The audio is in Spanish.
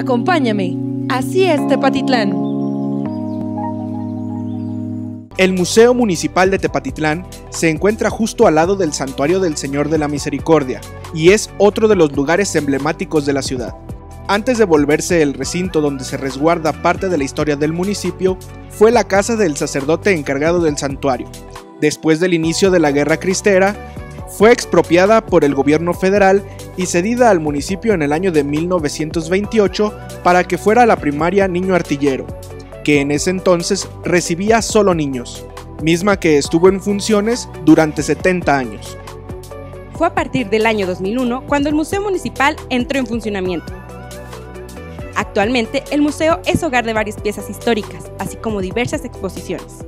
Acompáñame. Así es Tepatitlán. El Museo Municipal de Tepatitlán se encuentra justo al lado del Santuario del Señor de la Misericordia y es otro de los lugares emblemáticos de la ciudad. Antes de volverse el recinto donde se resguarda parte de la historia del municipio, fue la casa del sacerdote encargado del santuario. Después del inicio de la Guerra Cristera, fue expropiada por el gobierno federal y cedida al municipio en el año de 1928 para que fuera la primaria Niño Artillero, que en ese entonces recibía solo niños, misma que estuvo en funciones durante 70 años. Fue a partir del año 2001 cuando el Museo Municipal entró en funcionamiento. Actualmente, el museo es hogar de varias piezas históricas, así como diversas exposiciones.